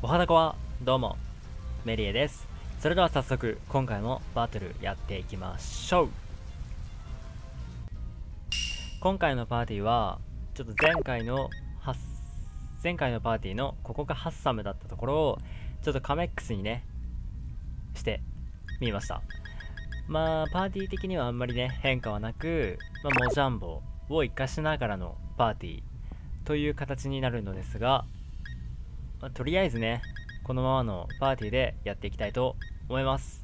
おはだこはどうもメリエです。それでは早速今回もバトルやっていきましょう。今回のパーティーはちょっと前回の前回のパーティーのここがハッサムだったところをちょっとカメックスにねしてみました。まあパーティー的にはあんまりね変化はなく、まあ、モジャンボを活かしながらのパーティーという形になるのですがまあ、とりあえずね、このままのパーティーでやっていきたいと思います。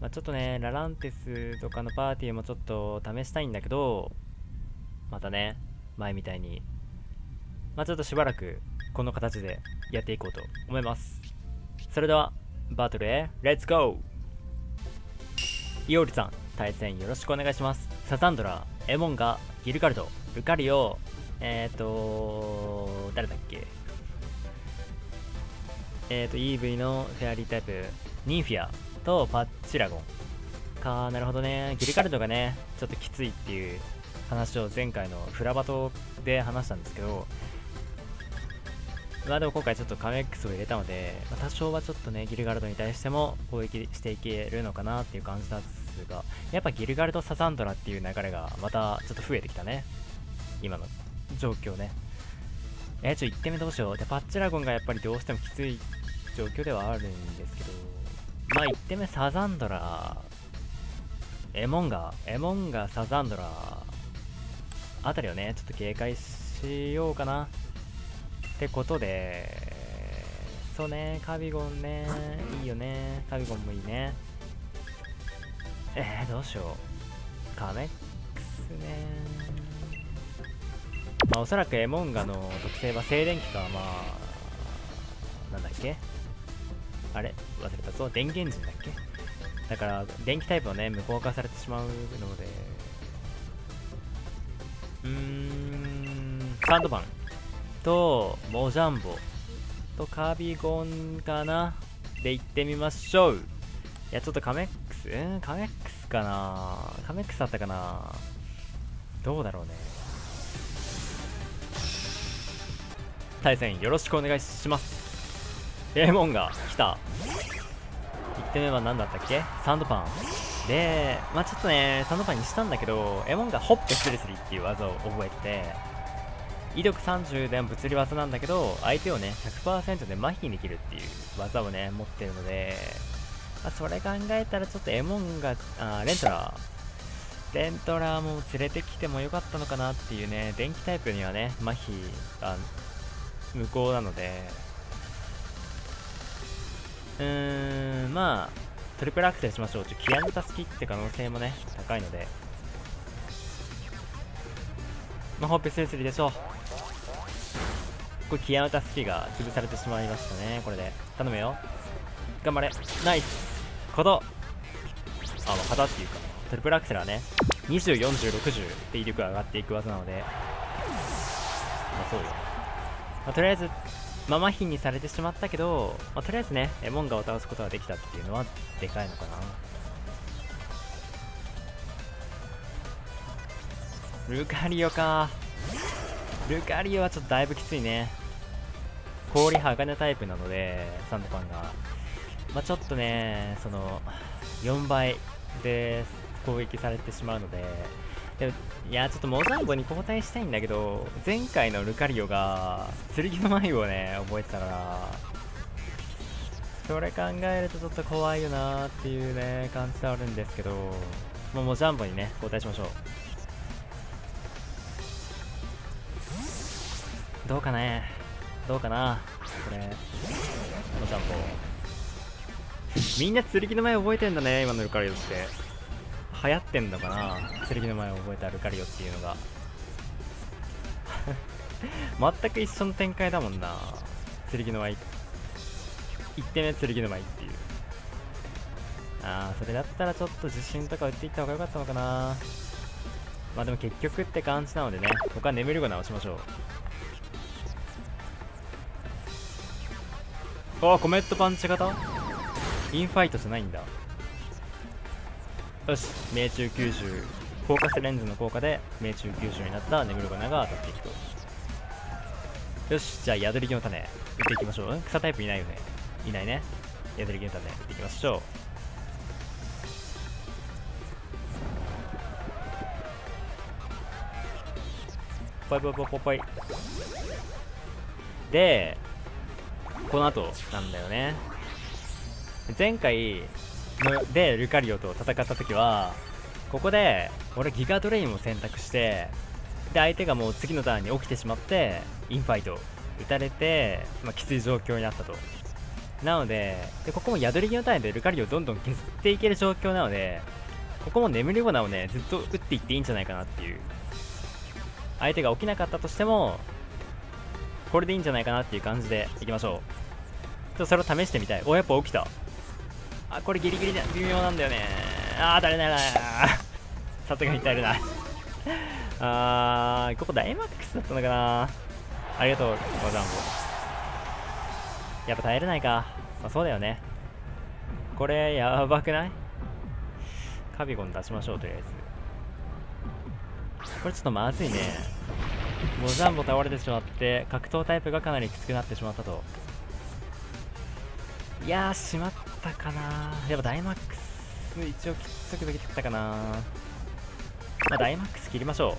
まあ、ちょっとね、ラランテスとかのパーティーもちょっと試したいんだけど、またね、前みたいに、まあ、ちょっとしばらくこの形でやっていこうと思います。それでは、バトルへ、レッツゴーイオリさん、対戦よろしくお願いします。サザンドラ、エモンガ、ギルカルド、ルカリオ、えっ、ー、と誰だっけ？えっ、ー、と EV のフェアリータイプニンフィアとパッチラゴン。かなるほどね。ギリカルドがねちょっときついっていう話を前回のフラバトで話したんですけど。まあでも今回ちょっとカメックスを入れたので、まあ、多少はちょっとねギルガルドに対しても攻撃していけるのかなっていう感じなんですがやっぱギルガルドサザンドラっていう流れがまたちょっと増えてきたね。今の状況ね。えー、ちょ1点目どうしようでパッチラゴンがやっぱりどうしてもきつい状況ではあるんですけど、まあ1点目サザンドラエモンガ、エモンガ、サザンドラあたりをね、ちょっと警戒しようかな。ってことで、そうね、カビゴンね、いいよね、カビゴンもいいね。えー、どうしよう。カメックスね。まあおそらくエモンガの特性は静電気か、まあ、なんだっけ？あれ？忘れた。ぞ。電源人だっけ？だから、電気タイプはね、無効化されてしまうので、うーん、サンドバン。と、モジャンボ。とカービゴンかな？で行ってみましょう。いや、ちょっとカメックス、うん？カメックスかな？カメックスあったかな？どうだろうね。対戦よろしくお願いします。レモンが来た。1点目は何だったっけ？サンドパン。でまあちょっとねサンドパンにしたんだけどエモンがホップスリスリっていう技を覚えて威力30で物理技なんだけど相手をね100%で麻痺できるっていう技をね持ってるので、まあ、それ考えたらちょっとエモンがあレントラー。レントラーも連れてきてもよかったのかなっていうね電気タイプにはね麻痺が無効なのでうーん、まあ、トリプルアクセルしましょう。ちょ、キアヌタ好きって可能性もね、高いので。まあ、ホップスリスリでしょう。これ、キアヌタスキが潰されてしまいましたね、これで。頼むよ。頑張れ。ナイス。こと。あ、まあ、型っていうか、トリプルアクセルはね、20、40、60って威力が上がっていく技なので、まあ、そうよ。まあ、とりあえず、ママヒンにされてしまったけど、まあ、とりあえずね、モンガを倒すことができたっていうのはでかいのかな。ルカリオか。ルカリオはちょっとだいぶきついね。氷鋼タイプなので、サンドパンが。まあ、ちょっとね、その、4倍で攻撃されてしまうので、でもいやちょっとモザンボに交代したいんだけど前回のルカリオが剣の眉をね覚えてたからそれ考えるとちょっと怖いよなーっていうね感じではあるんですけどもうモジャンボにね交代しましょう。どうかね？どうかな？これモジャンボ。みんな剣の前覚えてんだね今のルカリオって。流行ってんのかな？剣の前を覚えたルカリオっていうのが。全く一緒の展開だもんな。剣の舞1点目剣の舞っていう。ああそれだったらちょっと自信とか打っていった方が良かったのかな。まあでも結局って感じなのでね。僕は眠り子直しましょう。ああコメットパンチ型？インファイトじゃないんだ。よし命中90フォーカスレンズの効果で命中90になったネムルガナが当たっていくと。よしじゃあヤドリギの種。打っていきましょう。草タイプいないよね。いないね。ヤドリギの種打っていきましょう。ぽいぽいぽいぽいぽいでこの後なんだよね。前回でルカリオと戦った時はここで俺ギガドレインを選択してで相手がもう次のターンに起きてしまってインファイト打たれて、まあ、きつい状況になったと。なのででここも宿り木のターンでルカリオをどんどん削っていける状況なのでここも眠り罠をねずっと打っていっていいんじゃないかなっていう。相手が起きなかったとしてもこれでいいんじゃないかなっていう感じでいきましょう。ちょっとそれを試してみたい。おやっぱ起きた。あこれギリギリだ。微妙なんだよね。あー足りないなさすがに足りなあーここダイマックスだったのかな。ありがとうゴザンボ。やっぱ耐えれないか。まあそうだよね。これやばくない？カビゴン出しましょうとりあえず。これちょっとまずいね。モザンボ倒れてしまって格闘タイプがかなりきつくなってしまったと。いやーしまったたかな。やっぱダイマックス一応切っとくべきだったかな。まあダイマックス切りましょ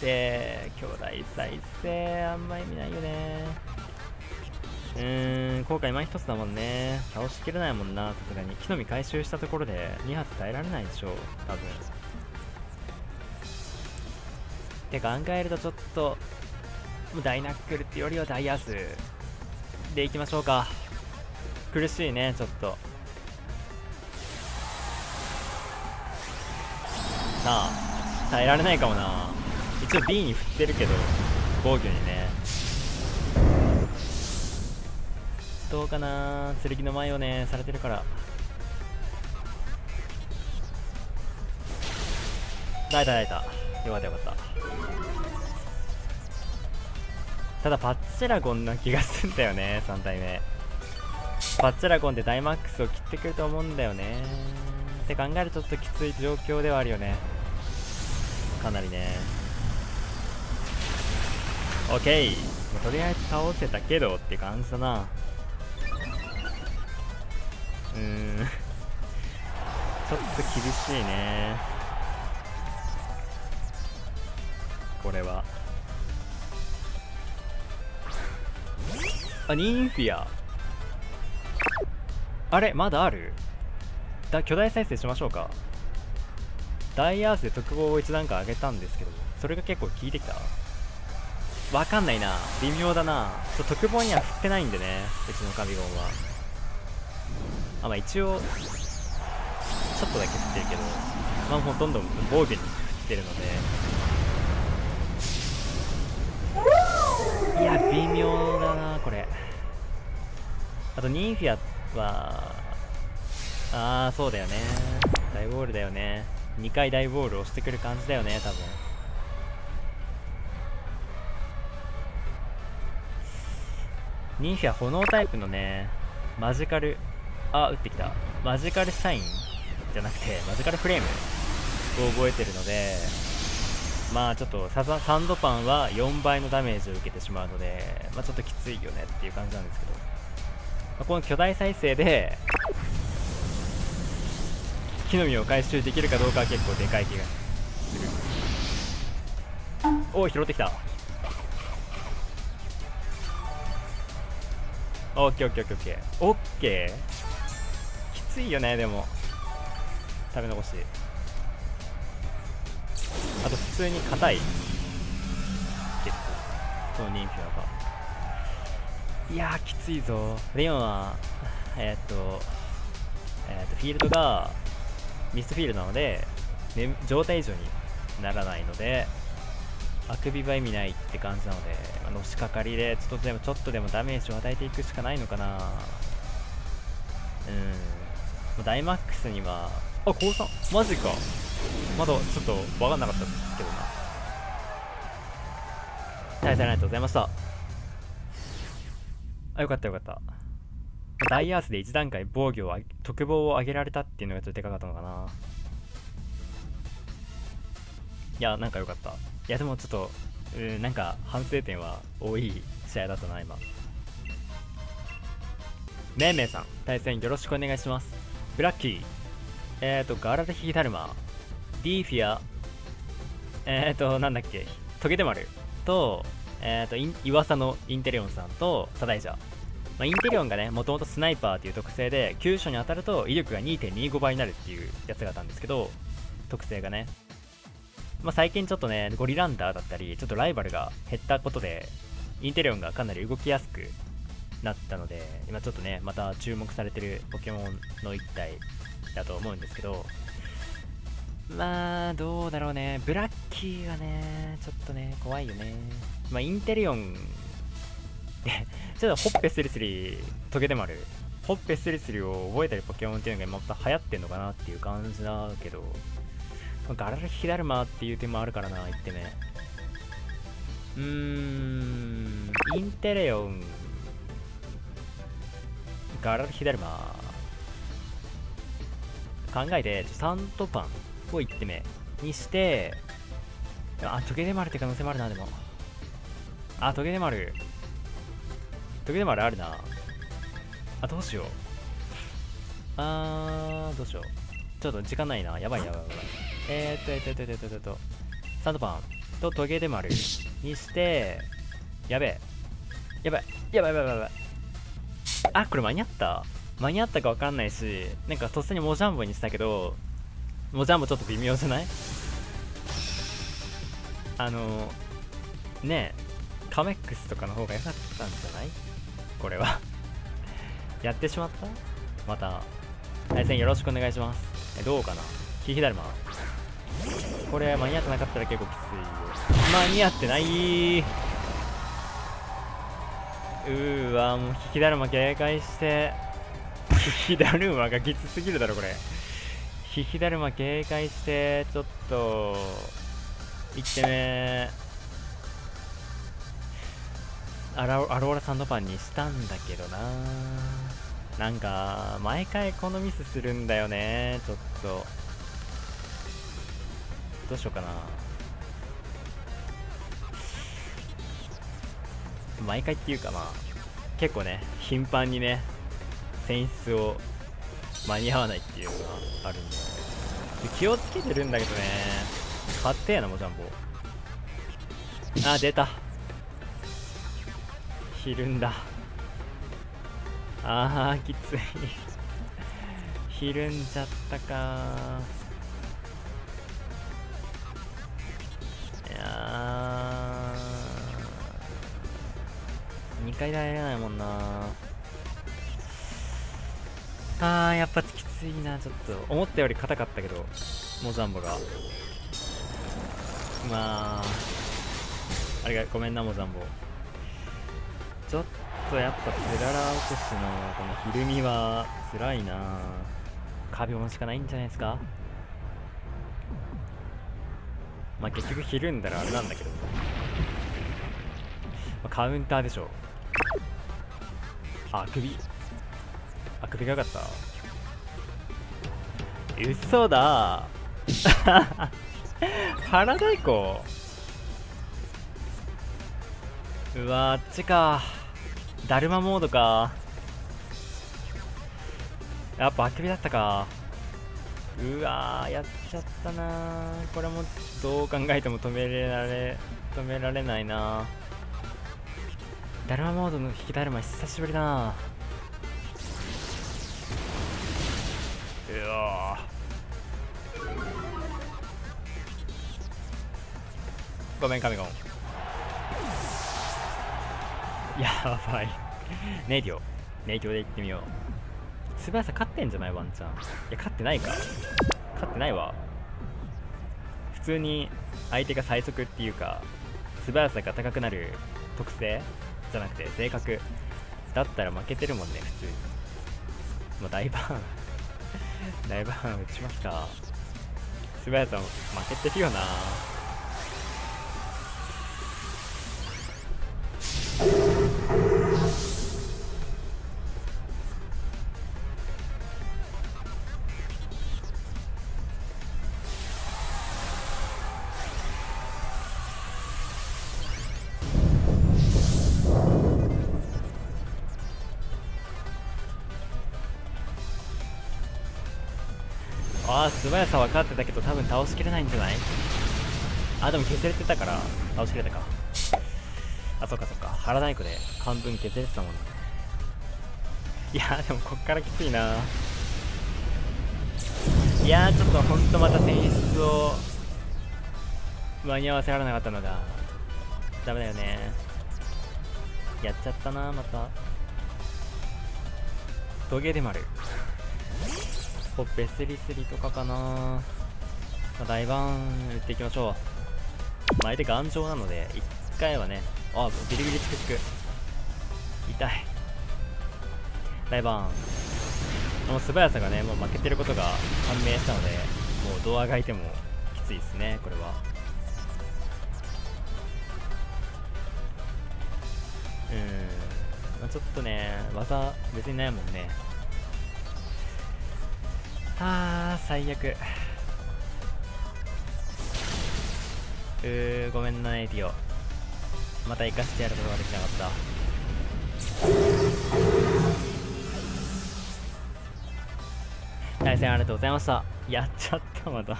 う。で兄弟再生あんま意味ないよね。うーん後悔今一つだもんね。倒しきれないもんなさすがに。木の実回収したところで2発耐えられないでしょう多分。って考えるとちょっともうダイナックルってよりはダイアースでいきましょうか。苦しいねちょっと。さあ耐えられないかもな。一応 B に振ってるけど防御にね。どうかな剣の前をねされてるから。耐えた耐えた。よかったよかった。ただパッチェラゴンな気がするんだよね 3体目。パッチェラゴンでダイマックスを切ってくると思うんだよね。って考えるとちょっときつい状況ではあるよね。かなりね。OK、まあ、とりあえず倒せたけどって感じだな。うーん。ちょっと厳しいね。これは。あニンフィアあれまだある？だ巨大再生しましょうか。ダイアースで特防を一段階上げたんですけどそれが結構効いてきた。わかんないな。微妙だな。ちょ特防には振ってないんでね。うちのカビゴンは。あまあ一応ちょっとだけ振ってるけどまあもうどんどん防御に振ってるので。いや微妙だなこれ。あとニンフィアはああそうだよね。大ボールだよね。2回大ボール押してくる感じだよね多分。ニンフィア炎タイプのねマジカルあ打ってきた。マジカルシャインじゃなくてマジカルフレームを覚えてるのでまあちょっとササンドパンは4倍のダメージを受けてしまうのでまあちょっときついよねっていう感じなんですけど、この巨大再生で木の実を回収できるかどうかは結構でかい気がする。おお拾ってきた。オッケーオッケーオッケーオッケー。きついよねでも。食べ残し。あと普通に硬い。結構。このニンフィアがいやーきついぞ。で今はえー、っとえー、っとフィールドがミストフィールドなので、ね、状態以上にならないのであくびは意味ないって感じなので、まあのしかかりでちょっとでもちょっとでもダメージを与えていくしかないのかな。うん。ダイマックスにはあ高3マジか。まだちょっと分かんなかったけどな。大変ありがとうございました。あよかったよかった。ダイアースで1段階防御を特防を上げられたっていうのがちょっとでかかったのかな。いやなんかよかった。いやでもちょっとうんなんか反省点は多い試合だったな今。めいめいさん対戦よろしくお願いします。ブラッキー。えっ、ー、とガラルヒダルマディーフィア。えっ、ー、となんだっけ。トゲデマルとえっ、ー、と岩佐のインテリオンさんとサダイジャまあ、インテリオンがねもともとスナイパーという特性で急所に当たると威力が2.25倍になるっていうやつがあったんですけど特性がねまあ、最近ちょっとね、ゴリランダーだったり、ちょっとライバルが減ったことで、インテリオンがかなり動きやすくなったので、今ちょっとね、また注目されてるポケモンの一体だと思うんですけど、まあ、どうだろうね。ブラッキーはね、ちょっとね、怖いよね。まあ、インテリオン ちょっとホッペスリスリ、トゲでもある。ホッペスリスリを覚えてるポケモンっていうのがまた流行ってんのかなっていう感じだけど、ガラルヒダルマっていう手もあるからな、1手目。うーん、インテレオン、ガラルヒダルマ。考えて、サントパンを1手目にして、あ、トゲデマルって可能性もあるな、でも。あ、トゲデマル。トゲデマルあるな。あ、どうしよう。あー、どうしよう。ちょっと時間ないな。やばいやばいやばい。えー、っと、えー、っと、えー、っと、えー、っと、サンドパンとトゲで丸にして、やべえ。やばい。やばいやばいやばい。あ、これ間に合った間に合ったかわかんないし、なんかとっさにモジャンボにしたけど、モジャンボちょっと微妙じゃないあの、ねえ、カメックスとかの方が良かったんじゃないこれは。やってしまった？また、対戦よろしくお願いします。え、どうかな？ヒヒダルマこれ間に合ってなかったら結構きついよ。間に合ってない？うーわもう引きだるま警戒して。引きだるまがきつすぎるだろこれ。引きだるま警戒してちょっと1手目。アラアローラサンドパンにしたんだけどな。なんか毎回このミスするんだよね。ちょっと。どうしようかな。毎回っていうかまあ結構ね頻繁にね選出を間に合わないっていうのがあるんで。気をつけてるんだけどね。買ってやなもジャンボ。あ出た。ひるんだ。あーきつい。ひるんじゃったか。いや2回耐えれないもんな。あーやっぱきついな。ちょっと思ったより硬かったけどモザンボが。まああれがごめんなモザンボ。とやっぱペララ落としのこのひるみは辛いな。カビオンしかないんじゃないですか？まあ結局ひるんだらあれなんだけど、まあ、カウンターでしょあくびあくびがよかった。嘘だ。腹太鼓うわあっちか。だるまモードか。やっぱあくびだったか。うわーやっちゃったなこれもどう考えても止められ止められないな。ダルマモードの引きだるま久しぶりだな。うわごめんカメゴン。やばい。ネイディオネイディオでいってみよう。素早さ勝ってんじゃない？ワンチャンいや勝ってないか。勝ってないわ。普通に相手が最速っていうか素早さが高くなる特性じゃなくて性格。だったら負けてるもんね普通に。まあ大バーン大バーン打ちますか素早さ負けてるよな。ああ素早さ分かってたけど多分倒しきれないんじゃない？あでも削れてたから。倒しきれたか。あそっかそっか。腹太鼓で半分削れてたもんね。いやでもこっからきついな。いやちょっとほんとまた選出を間に合わせられなかったのがダメだよね。やっちゃったなまた。トゲで丸ほっぺすりすりとかかな、まあ、大盤打っていきましょう、まあ、相手頑丈なので1回はねあビリビリチクチク痛い。大盤。もう素早さがねもう負けてることが判明したのでもうドアが開いてもきついですねこれは。うん。まあ、ちょっとね技別にないもんね。あー最悪。うーごめんなエディオ。また生かしてやることができなかった。対戦ありがとうございました。やっちゃったまた。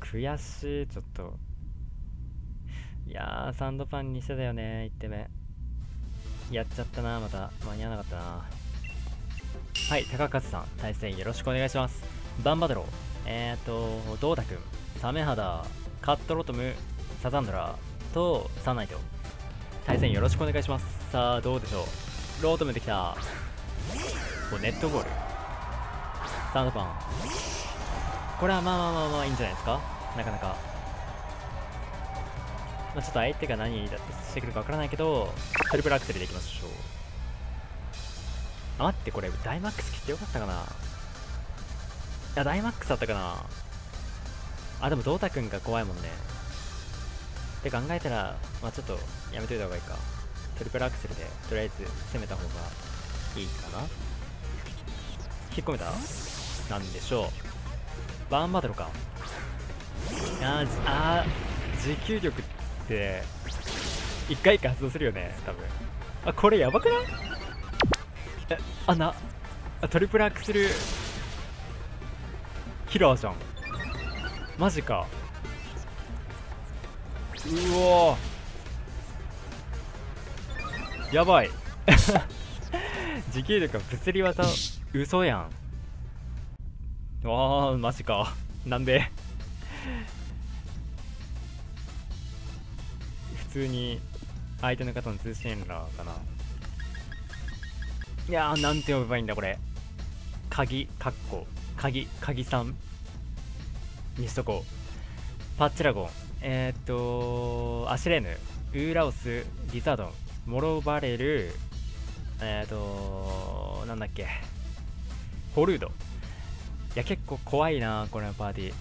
悔しいちょっと。いやーサンドパンにしてたよね1手目。やっちゃったなまた。間に合わなかったな。はい高勝さん対戦よろしくお願いします。バンバドロー。えっ、ー、とドータくんサメ肌カットロトムサザンドラとサンナイト。対戦よろしくお願いします。さあどうでしょう。ロートムできた。おネットボール。サンドパン。これはまあまあまあまあいいんじゃないですか？なかなか。まあ、ちょっと相手が何だってしてくるかわからないけどトリプルアクセルでいきましょう。あ待ってこれダイマックス切ってよかったかな？いやダイマックスだったかな？あでもドータくんが怖いもんね。って考えたらまあちょっとやめといた方がいいか。トリプルアクセルでとりあえず攻めた方がいいかな。引っ込めた？なんでしょう。バーンバトルか。あーあー持久力って1回1回発動するよね多分。あこれやばくない？えあなあトリプルアクセル。キラーじゃん。マジか。うおやばい。持久力は物理技。嘘やん。わあマジか。なんで？普通に相手の方の通信エラーかな。いやーなんて呼べばいいんだこれ。鍵かっこ鍵鍵さん。にしとこう。パッチラゴン。えー、っとアシレーヌ。ウーラオスディザードン。モロバレル。えー、っとなんだっけ。ホルード。いや結構怖いなこれのパーティー。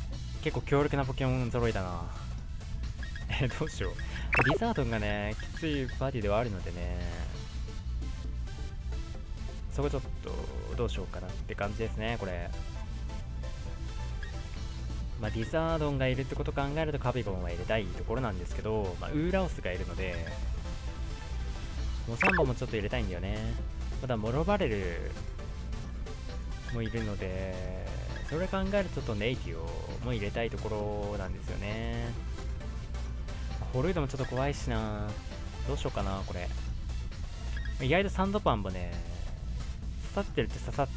結構強力なポケモン揃いだな。え、どうしよう。リザードンがね、きついパーティーではあるのでね、そこちょっとどうしようかなって感じですね、これ。まあ、リザードンがいるってこと考えるとカビゴンは入れたいところなんですけど、まあ、ウーラオスがいるので、モサンボもちょっと入れたいんだよね。まだモロバレルもいるので、それ考えるとちょっとネイティをも入れたいところなんですよね。ホルイドもちょっと怖いしなどうしようかなこれ意外とサンドパンもねさってるって刺さっ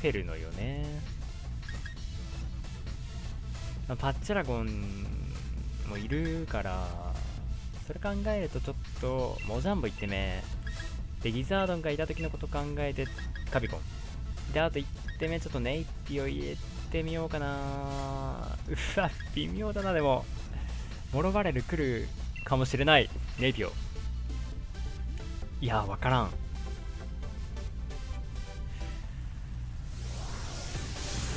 てるのよね、ま、パッチラゴンもいるからそれ考えるとちょっとモジャンボ1手目でギザードンがいた時のこと考えてカビコン。であと1手目ちょっとネイティを入れてみようかな。うわ微妙だなでも。モロバレル来るかもしれないネイビオいやわからん。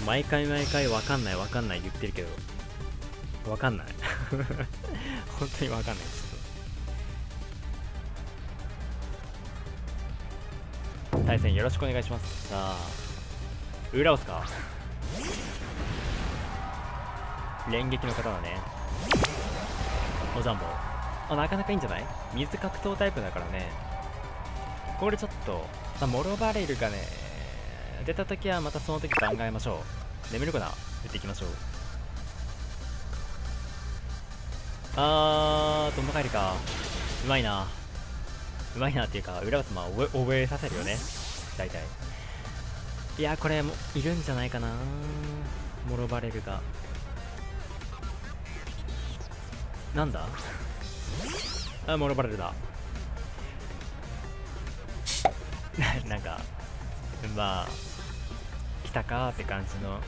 毎回毎回わかんないわかんない言ってるけどわかんない。本当にわかんない。です対戦よろしくお願いします。さあウラオスか。連撃の方だね。おジャンボ。あ、なかなかいいんじゃない？水格闘タイプだからね。これちょっと、まあ、モロバレルがね。出た時はまたその時考えましょう。眠るかな？打っていきましょう。あーとんばかりか。うまいな。うまいなっていうか浦和様覚え覚えさせるよね。大体。いやこれもいるんじゃないかな。モロバレルが。なんだ？あモロバレルだなんかまあたかって感じの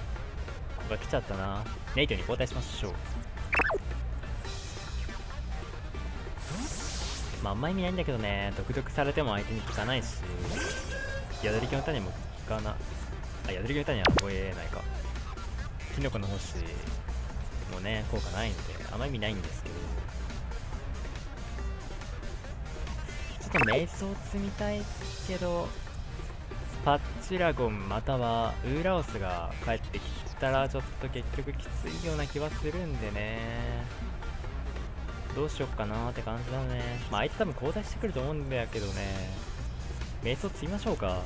子が来ちゃったな。ネイトに交代しましょう。まああんま意味ないんだけどね。独特されても相手に効かないし。宿り木の種も効かなあ宿り木の種は覚えないか。キノコの星もね効果ないのであんま意味ないんですけど。ちょっと瞑想積みたいけどパッチラゴンまたはウーラオスが帰ってきたらちょっと結局きついような気はするんでね。どうしよっかなって感じだね。まあ相手多分交代してくると思うんだけどね。瞑想積みましょうか。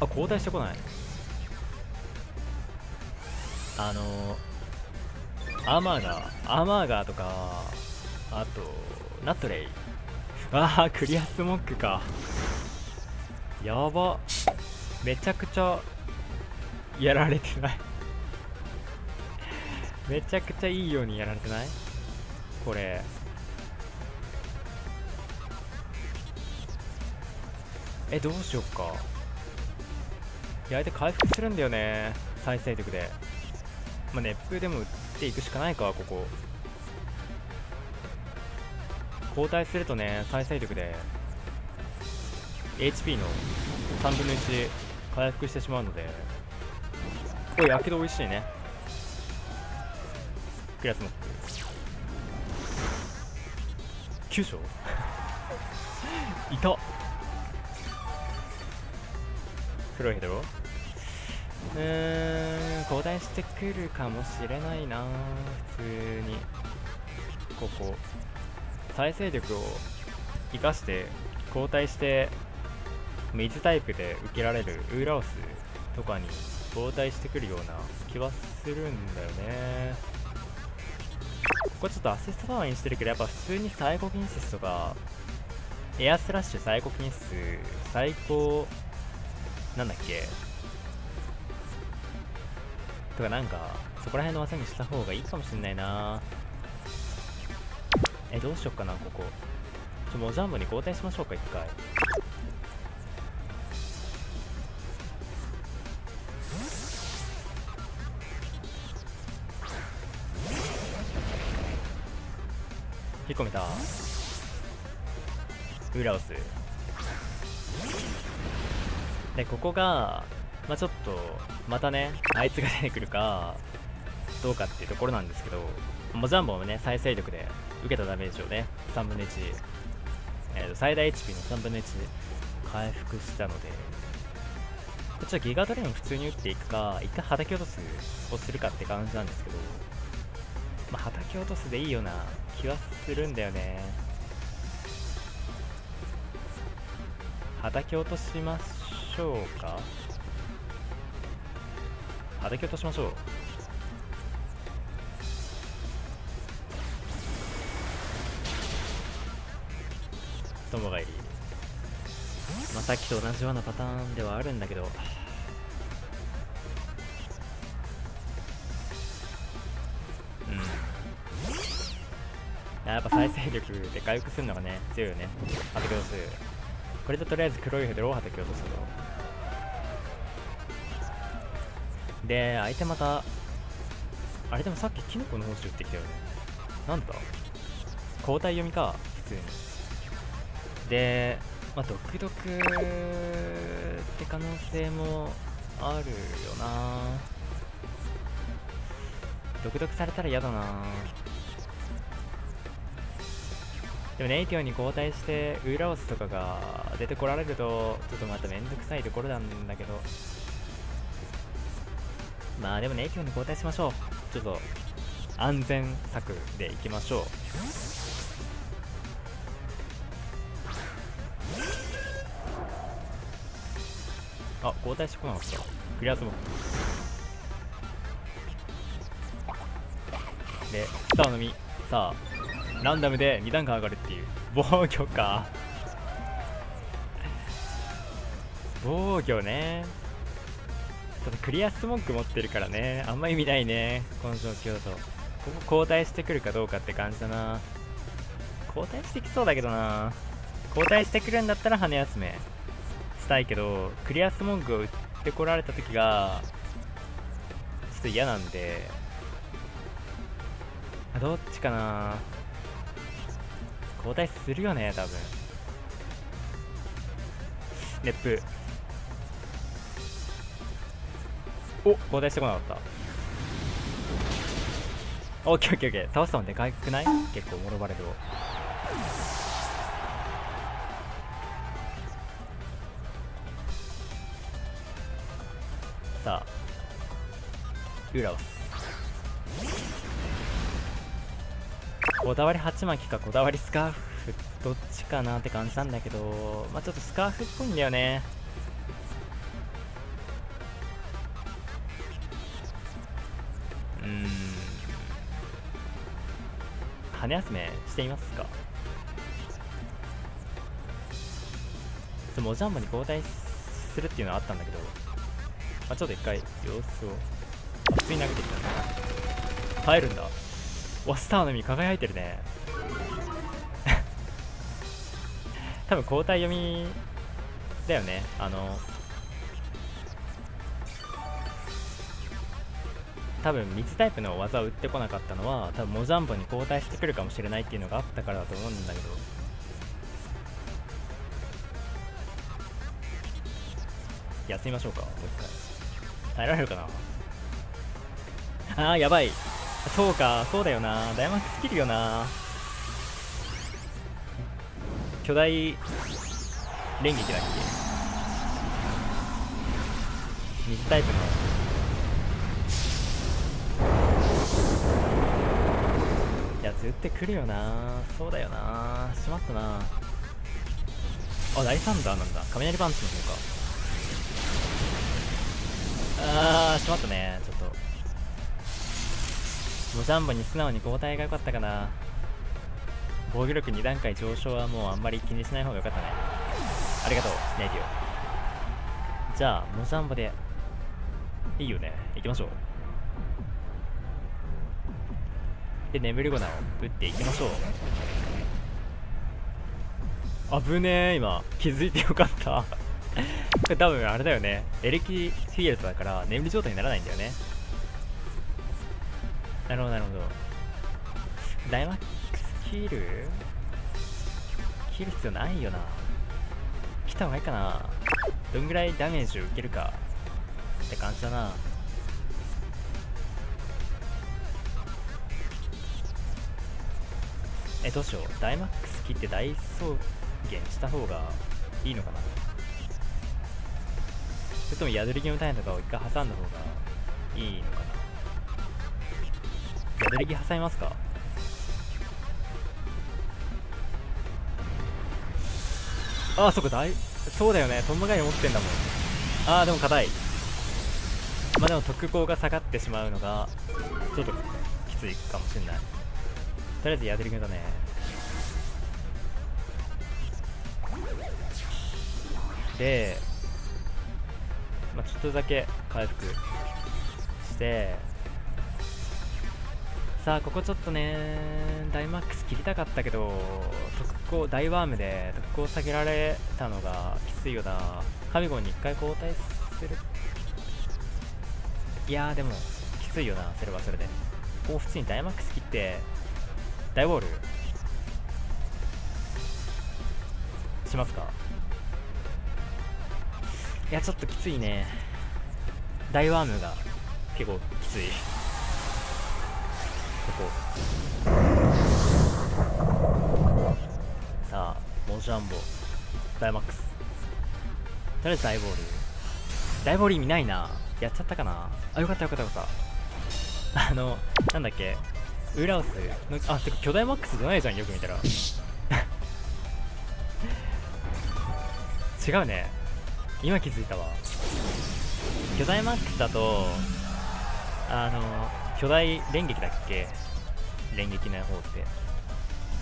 あ交代してこない。あのアーマーガーアーマーガーとかあとナットレイ。ああクリアスモックか。やば。めちゃくちゃやられてない。めちゃくちゃいいようにやられてない？これ。えどうしよっか。いや相手回復するんだよね。再生力で。まあ熱風でも打っていくしかないかここ。交代するとね再生力で HP の3分の1回復してしまうのでこれやけど美味しいね。クリアスモック9章いた 黒いヘドロ？うーん交代してくるかもしれないな普通に。ここ。再生力を生かして交代して水タイプで受けられるウーラオスとかに交代してくるような気はするんだよね。これちょっとアシストパワーにしてるけどやっぱ普通にサイコキンシスとかエアスラッシュサイコキンシス最高なんだっけ？とかなんかそこら辺の技にした方がいいかもしんないな。えどうしよっかなここ。ちょモジャンボに交代しましょうか一回。引っ込めた。ウラオスでここがまあちょっとまたねあいつが出てくるかどうかっていうところなんですけど。モジャンボもね再生力で受けたダメージをね3分の1、えー、最大 HP の3分の1回復したのでこっちはギガドレーン普通に打っていくか一回叩き落とすをするかって感じなんですけどまあ叩き落とすでいいような気はするんだよね。叩き落としましょうか。叩き落としましょう。友帰りまあさっきと同じようなパターンではあるんだけど。うん。やっぱ再生力で回復するのがね強いよね。はたき落とすこれととりあえず黒いヘドロをはたき落とすとで相手またあれでもさっきキノコの星打ってきたよね。なんだ？交代読みか普通に。でまあ独特って可能性もあるよな。独特されたら嫌だな。でもネイティオに交代してウーラオスとかが出てこられるとちょっとまためんどくさいところなんだけど。まあでもネイティオに交代しましょう。ちょっと安全策でいきましょう。あ交代してこなかった。クリアスモークでスターのみ。さあランダムで2段階上がるっていう。防御か。防御ね。ただクリアスモーク持ってるからね。あんま意味ないね。この状況だと。ここ交代してくるかどうかって感じだな。交代してきそうだけどな。交代してくるんだったら羽休め。したいけどクリアスモンクを打ってこられた時がちょっと嫌なんでどっちかな。交代するよね多分。熱風。お交代してこなかった。オッケーオッケーオッケー。倒したのでかくない？結構モロバレルを。ウラオスこだわり鉢巻きかこだわりスカーフどっちかなって感じなんだけどまあちょっとスカーフっぽいんだよね。うん。羽休めしてみますか？モジャンボに交代するっていうのはあったんだけど、まあ、ちょっと一回様子を。普通に投げてきたんだ。耐えるんだ。わスターの実輝いてるね。多分交代読みだよね。あの多分水タイプの技を打ってこなかったのは多分モジャンボに交代してくるかもしれないっていうのがあったからだと思うんだけど。休みましょうか。もう一回。耐えられるかな？あーやばい。そうかそうだよな。ダイマックス切るよな。巨大連撃だっけ？水タイプの。やつ打ってくるよな。そうだよな。しまったな。あ大サンダーなんだ。雷パンチの方か。あーしまったね。ちょっと。もうジャンボに素直に交代が良かったかな。防御力2段階上昇はもうあんまり気にしない方が良かったね。ありがとうネイティオじゃあモジャンボでいいよね。行きましょう。で眠るゴナを打っていきましょう。危ねえ今。気づいてよかった。これ多分あれだよね。エレキフィールドだから眠り状態にならないんだよね。なるほどなるほど。ダイマックス切る？切る必要ないよな。来た方がいいかな。どんぐらいダメージを受けるか。って感じだな。えどうしよう。ダイマックス切って大草原した方がいいのかな。それとも宿り木の種とかを一回挟んだ方がいいのかな。宿り木挟みますか？ああそっか大そうだよね。トンボガイ持ってんだもん。ああでも硬い。まあでも特攻が下がってしまうのがちょっときついかもしれない。とりあえず宿り木だね。で、まあ、ちょっとだけ回復してさあここちょっとねダイマックス切りたかったけど特攻大ワームで特攻下げられたのがきついよな。カビゴンに1回交代する？いやーでもきついよなそれはそれで。こう普通にダイマックス切って大ウォール？しますか？いやちょっときついね。大ワームが結構きつい。ここ。さあモジャンボ。ダイマックス。とりあえず大ボール。大ボール意味ないな。やっちゃったかな。あよかったよかったよかった。あのなんだっけ。ウラウスのあてか巨大マックスじゃないじゃんよく見たら。違うね。今気づいたわ。巨大マックスだとあの巨大連撃だっけ？連撃の方って。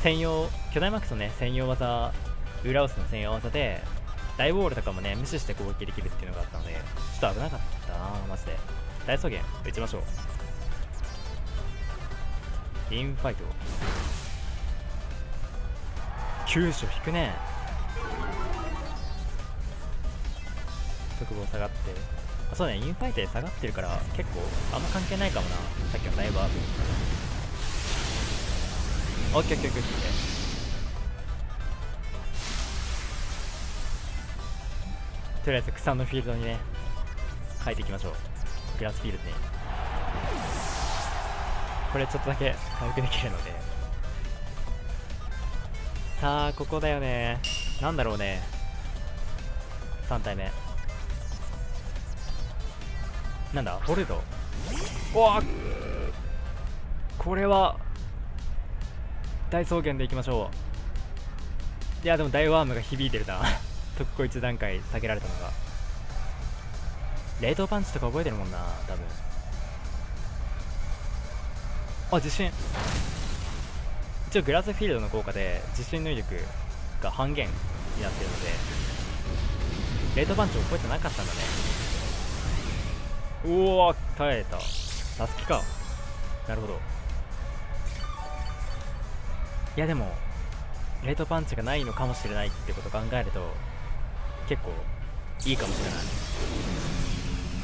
専用巨大マックスのね専用技裏押すの専用技で大ウォールとかもね無視して攻撃できるっていうのがあったのでちょっと危なかったなマジで。大草原打ちましょう。インファイト。急所引くね。特防下がって。そうねインファイトで下がってるから結構あんま関係ないかもな。さっきのダイバー。ブオッケーオッケーオッケーオッケー。とりあえず草のフィールドにね変えていきましょう。グラスフィールドに。これちょっとだけ回復できるので。さあここだよね。なんだろうね。3体目。なんだ？ホルドおわこれは大草原でいきましょう。いやでも大ワームが響いてるな。特攻1段階下げられたのが。冷凍パンチとか覚えてるもんな多分。あ地震一応グラスフィールドの効果で地震能力が半減になってるので冷凍パンチを覚えてなかったんだねうお耐えた。サスキか。なるほど。いやでも冷凍パンチがないのかもしれないってことを考えると結構いいかもしれない。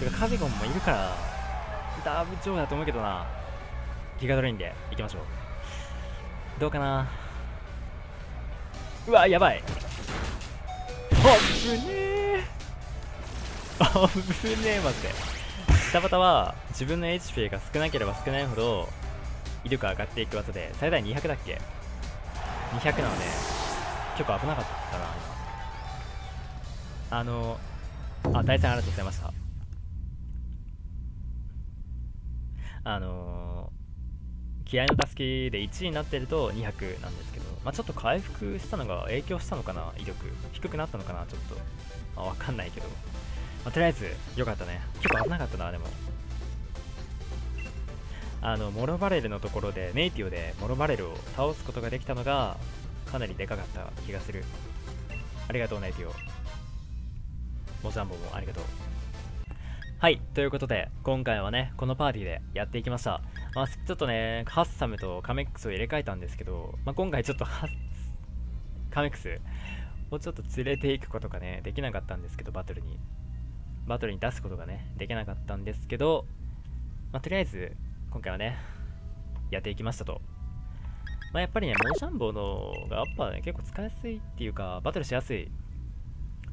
てかカビゴンもいるからダブ丈夫だと思うけどな。ギガドレインでいきましょう。どうかな。うわやばい。あぶねえあぶねえマジで。下バタは自分の HP が少なければ少ないほど威力上がっていく技で最大200だっけ？200なので結構危なかったな。今あのあ大さんありがとうございました。あの気合の助けで1位になってると200なんですけど、まあ、ちょっと回復したのが影響したのかな？威力。低くなったのかな？ちょっと、まあ、わかんないけど、まあ、とりあえずよかったね結構危なかったなでもあのモロバレルのところでネイティオでモロバレルを倒すことができたのがかなりでかかった気がするありがとうネイティオモジャンボもありがとう。はい、ということで、今回はね、このパーティーでやっていきました。まあ、ちょっとね、ハッサムとカメックスを入れ替えたんですけど、まあ、今回ちょっとハッカメックスをちょっと連れていくことがね、できなかったんですけど、バトルに。バトルに出すことがね、できなかったんですけど、まあ、とりあえず、今回はね、やっていきましたと。まあ、やっぱりね、モーシャンボーのがやっぱね、結構使いやすいっていうか、バトルしやすい。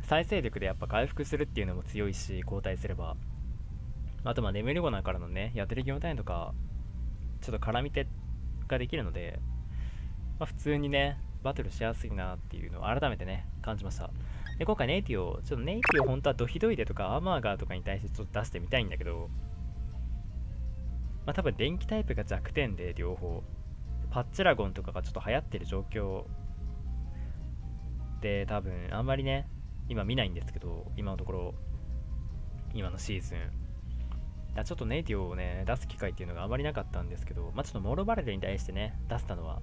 再生力でやっぱ回復するっていうのも強いし交代すれば。あとまあ眠りゴナからのねやってる業態とかちょっと絡み手ができるので、まあ、普通にねバトルしやすいなっていうのを改めてね感じました。で今回ネイティをちょっとネイティを本当はドヒドイデとかアーマーガーとかに対してちょっと出してみたいんだけどまあ多分電気タイプが弱点で両方パッチラゴンとかがちょっと流行ってる状況で多分あんまりね今見ないんですけど、今のところ、今のシーズン。ちょっとネイティをね、出す機会っていうのがあまりなかったんですけど、まあ、ちょっとモロバレルに対してね、出せたのは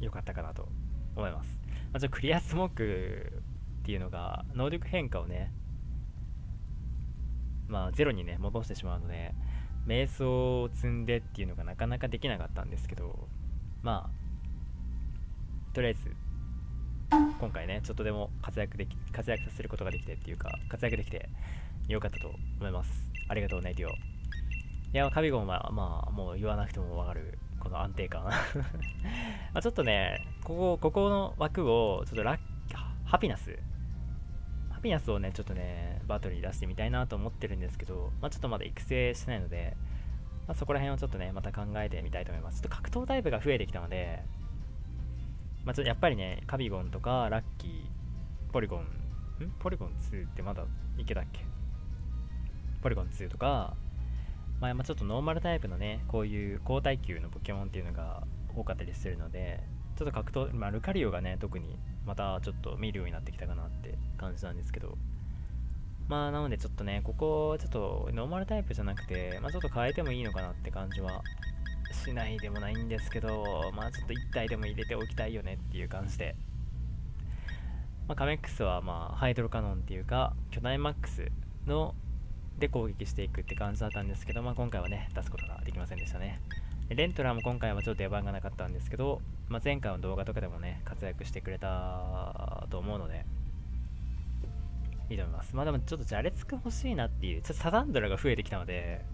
良かったかなと思います。まあ、ちょっとクリアスモークっていうのが、能力変化をね、まあ、ゼロにね、戻してしまうので、瞑想を積んでっていうのがなかなかできなかったんですけど、まあ、とりあえず今回ね、ちょっとでも活躍でき、活躍させることができてっていうか、活躍できてよかったと思います。ありがとう、ネイティオ。いや、カビゴンは、まあ、もう言わなくてもわかる、この安定感。まあちょっとね、ここ、ここの枠を、ちょっとラッ、ハピナス、ピナスをね、ちょっとね、バトルに出してみたいなと思ってるんですけど、まあちょっとまだ育成してないので、まあ、そこら辺をちょっとね、また考えてみたいと思います。ちょっと格闘タイプが増えてきたので、まあ、ちょっとやっぱりね、カビゴンとかラッキー、ポリゴン、ん？ポリゴン2ってまだいけたっけ？ポリゴン2とか、まあ、ちょっとノーマルタイプのね、こういう高耐久のポケモンっていうのが多かったりするので、ちょっと格闘、まあ、ルカリオがね、特にまたちょっと見るようになってきたかなって感じなんですけど、まあなのでちょっとね、ここちょっとノーマルタイプじゃなくて、まあちょっと変えてもいいのかなって感じはしないでもないんですけど、まあちょっと1体でも入れておきたいよねっていう感じで。まあカメックスはまあハイドロカノンっていうか、巨大マックスので攻撃していくって感じだったんですけど、まあ今回はね、出すことができませんでしたね。レントラーも今回はちょっと出番がなかったんですけど、まあ、前回の動画とかでもね、活躍してくれたと思うので、いいと思います。まあでもちょっとじゃれつく欲しいなっていう、ちょっとサザンドラが増えてきたので、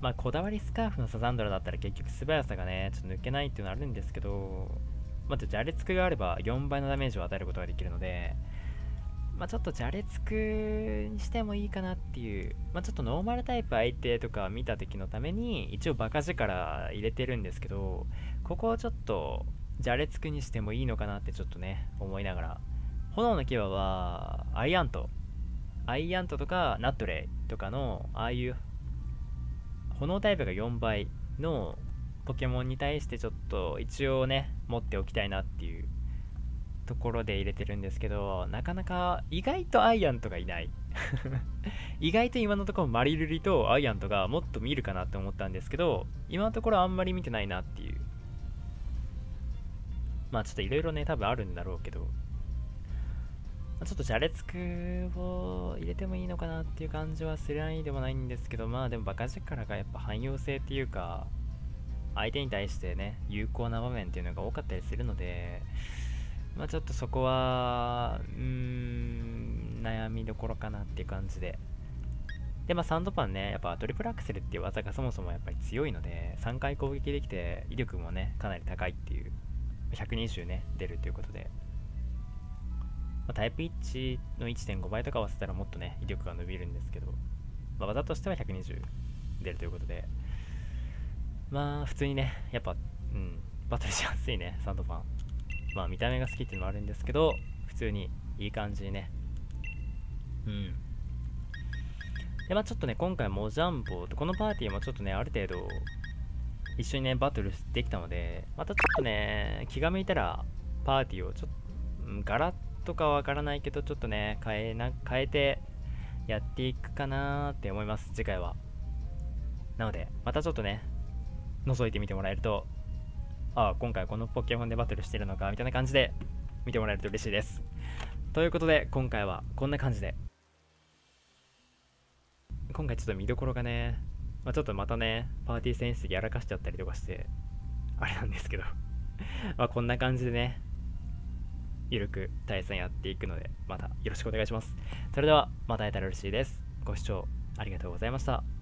まあこだわりスカーフのサザンドラだったら結局素早さがね、ちょっと抜けないっていうのはあるんですけど、まあじゃれつくがあれば4倍のダメージを与えることができるので、まあちょっとじゃれつくにしてもいいかなっていう、まあちょっとノーマルタイプ相手とか見た時のために、一応バカ力入れてるんですけど、ここをちょっと、じゃれつくにしてもいいのかなってちょっとね、思いながら。炎の牙はアイアント。アイアントとかナットレイとかのああいう炎タイプが4倍のポケモンに対してちょっと一応ね持っておきたいなっていう。ところで入れてるんですけどなかなか意外とアイアントがいない。意外と今のところマリルリとアイアントがもっと見るかなって思ったんですけど今のところあんまり見てないなっていう。まあちょっといろいろね多分あるんだろうけど。ちょっとじゃれつくを入れてもいいのかなっていう感じはすらないでもないんですけど、まあでもバカ力がやっぱ汎用性っていうか、相手に対してね、有効な場面っていうのが多かったりするので、まあちょっとそこは、うん、悩みどころかなっていう感じで。で、まあサンドパンね、やっぱトリプルアクセルっていう技がそもそもやっぱり強いので、3回攻撃できて、威力もね、かなり高いっていう、120ね、出るということで、まあ、タイプ1の1.5倍とか合わせたらもっとね、威力が伸びるんですけど、まあ、技としては120出るということで、まあ、普通にね、やっぱ、うん、バトルしやすいね、サンドパン。まあ、見た目が好きっていうのもあるんですけど、普通にいい感じにね、うん。で、まあちょっとね、今回もジャンボと、このパーティーもちょっとね、ある程度、一緒にね、バトルできたので、またちょっとね、気が向いたら、パーティーをちょっと、うん、ガラッとかわからないけど、ちょっとね、変えな、変えてやっていくかなーって思います、次回は。なので、またちょっとね、覗いてみてもらえると、ああ、今回このポケモンでバトルしてるのか、みたいな感じで見てもらえると嬉しいです。ということで、今回はこんな感じで。今回ちょっと見どころがね、まあ、ちょっとまたね、パーティー選出やらかしちゃったりとかして、あれなんですけど まあこんな感じでね、ゆるく対戦やっていくので、またよろしくお願いします。それでは、また会えたら嬉しいです。ご視聴ありがとうございました。